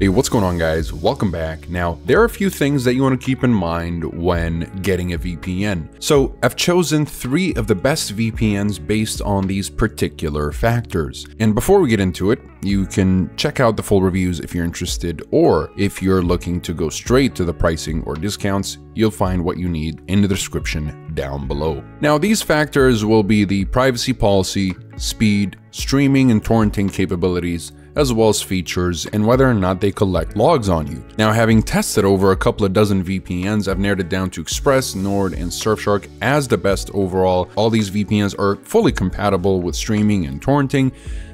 Hey, what's going on guys? Welcome back. Now, there are a few things that you want to keep in mind when getting a VPN. So I've chosen three of the best VPNs based on these particular factors. And before we get into it, you can check out the full reviews if you're interested, or if you're looking to go straight to the pricing or discounts, you'll find what you need in the description down below. Now, these factors will be the privacy policy, speed, streaming and torrenting capabilities, as well as features and whether or not they collect logs on you. Now, having tested over a couple of dozen VPNs, I've narrowed it down to Express, Nord, and Surfshark as the best overall. All these VPNs are fully compatible with streaming and torrenting,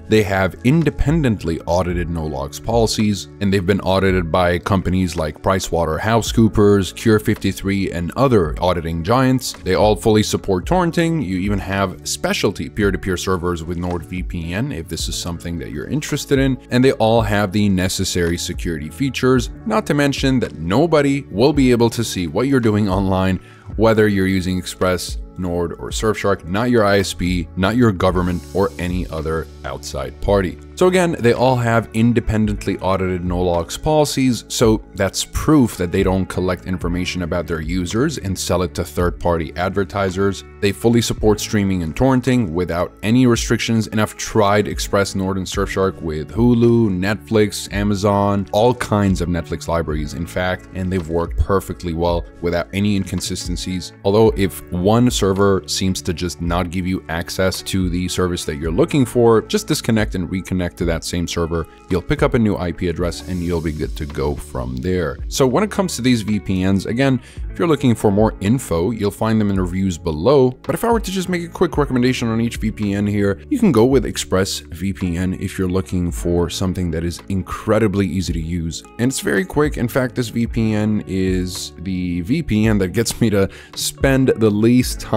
they have independently audited no logs policies, and they've been audited by companies like PricewaterhouseCoopers, Cure53, and other auditing giants. They all fully support torrenting. You even have specialty peer-to-peer -peer servers with NordVPN if this is something that you're interested in, and they all have the necessary security features, not to mention that nobody will be able to see what you're doing online, whether you're using Express, Nord, or Surfshark, not your ISP, not your government, or any other outside party. So again, they all have independently audited no logs policies, so that's proof that they don't collect information about their users and sell it to third-party advertisers. They fully support streaming and torrenting without any restrictions, and I've tried Express, Nord, and Surfshark with Hulu, Netflix, Amazon, all kinds of Netflix libraries, in fact, and they've worked perfectly well without any inconsistencies. Although if one server seems to just not give you access to the service that you're looking for, just disconnect and reconnect to that same server, you'll pick up a new IP address and you'll be good to go from there. So when it comes to these VPNs, again, if you're looking for more info, you'll find them in the reviews below. But if I were to just make a quick recommendation on each VPN here, you can go with ExpressVPN if you're looking for something that is incredibly easy to use. And it's very quick. In fact, this VPN is the VPN that gets me to spend the least time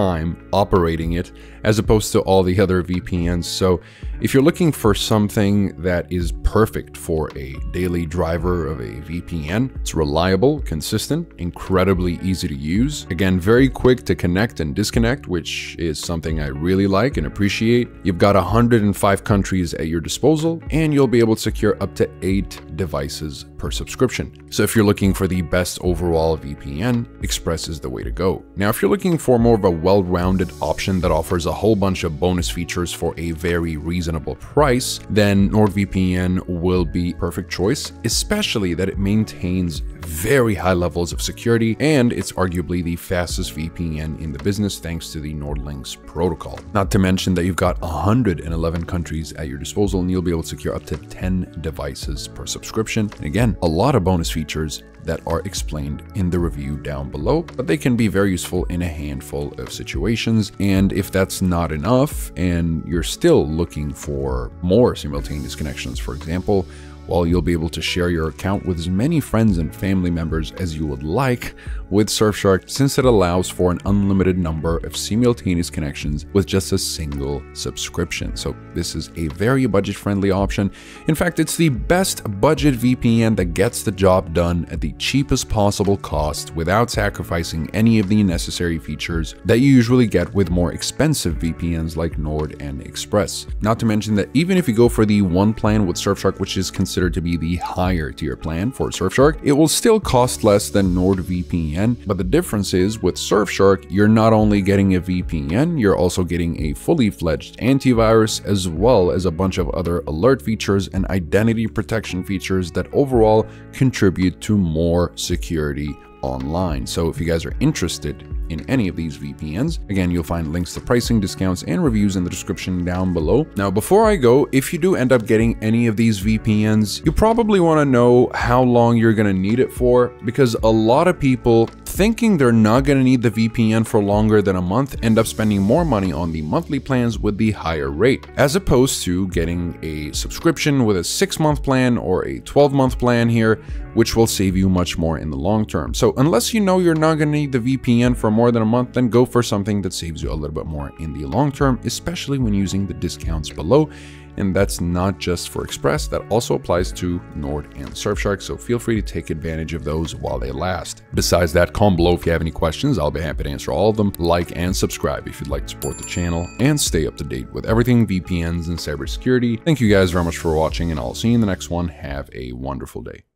operating it as opposed to all the other VPNs. So if you're looking for something that is perfect for a daily driver of a VPN, it's reliable, consistent, incredibly easy to use. Again, very quick to connect and disconnect, which is something I really like and appreciate. You've got 105 countries at your disposal, and you'll be able to secure up to eight devices per subscription. So if you're looking for the best overall VPN, Express is the way to go. Now, if you're looking for more of a well-rounded option that offers a whole bunch of bonus features for a very reasonable price, then NordVPN will be perfect choice, especially that it maintains very high levels of security, and it's arguably the fastest VPN in the business thanks to the NordLynx protocol. Not to mention that you've got 111 countries at your disposal and you'll be able to secure up to 10 devices per subscription. And again, a lot of bonus features that are explained in the review down below, but they can be very useful in a handful of situations. And if that's not enough and you're still looking for more simultaneous connections, for example, while you'll be able to share your account with as many friends and family members as you would like with Surfshark since it allows for an unlimited number of simultaneous connections with just a single subscription. So this is a very budget-friendly option. In fact, it's the best budget VPN that gets the job done at the cheapest possible cost without sacrificing any of the necessary features that you usually get with more expensive VPNs like Nord and Express. Not to mention that even if you go for the one plan with Surfshark, which is considered considered to be the higher tier plan for Surfshark, it will still cost less than NordVPN, but the difference is with Surfshark, you're not only getting a VPN, you're also getting a fully fledged antivirus as well as a bunch of other alert features and identity protection features that overall contribute to more security online. So if you guys are interested in any of these VPNs. Again, you'll find links to pricing, discounts, and reviews in the description down below. Now, before I go, if you do end up getting any of these VPNs, you probably want to know how long you're going to need it for because a lot of people thinking they're not going to need the VPN for longer than a month end up spending more money on the monthly plans with the higher rate, as opposed to getting a subscription with a 6-month plan or a 12-month plan here, which will save you much more in the long term. So unless you know you're not going to need the VPN for more than a month, then go for something that saves you a little bit more in the long term, especially when using the discounts below. And that's not just for Express, that also applies to Nord and Surfshark, so feel free to take advantage of those while they last. Besides that, comment below if you have any questions, I'll be happy to answer all of them. Like and subscribe if you'd like to support the channel, and stay up to date with everything VPNs and cybersecurity. Thank you guys very much for watching, and I'll see you in the next one. Have a wonderful day.